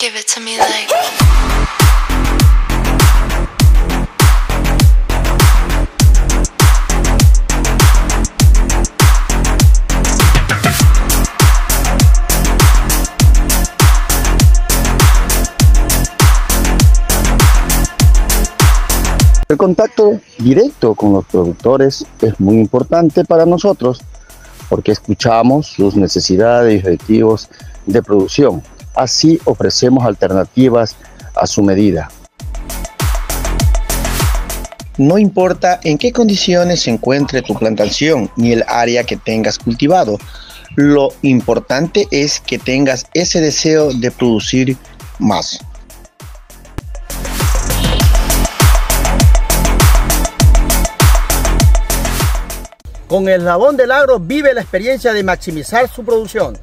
Give it to me. El contacto directo con los productores es muy importante para nosotros porque escuchamos sus necesidades y objetivos de producción. Así ofrecemos alternativas a su medida. No importa en qué condiciones se encuentre tu plantación ni el área que tengas cultivado, lo importante es que tengas ese deseo de producir más. Con el Eslabón del Agro vive la experiencia de maximizar su producción.